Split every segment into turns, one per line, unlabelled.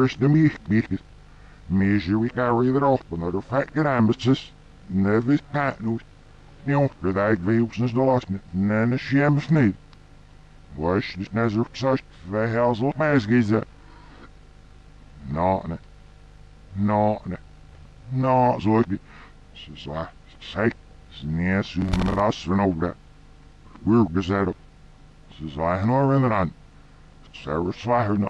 First de mich biekes. Measure we carry that off another fat grambuses. Nevis patnus. Jonker dat ik weeuwsens de last met. Nenne schems niet. Was dus nezer gezegd. Wij helzen meis geze. Nou, ne. Nou, ne. Nou, zo ik. Ze zei. Zeg. Ze neer zoen met as van over. We're gezet op. Ze zei nog in de hand. Sarah zwaar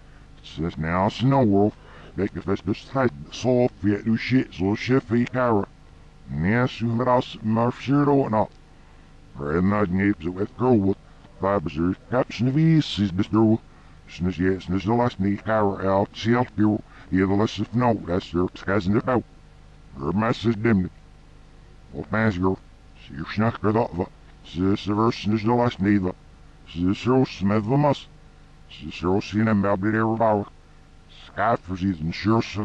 Is is is is. Says now. Kijk, dat is dus tijd. Zo, vet du shit. Zo shit als maar versierd ook nog. Maar dat niet zo het groot. Waar bezuur. Kapsen wies is door. Snes ja, snes de last kouwer uit. Zelf duw. Hier de last of nou. Dat is er skazen de pauw. Er mes is dimlijk. Of mens girl. Ze hier snakker dat wat. Ze is de versen dus de last niet wat. Ze is zo Se o senhor wel bij abrir o valor, se cá, preciso mexer-se.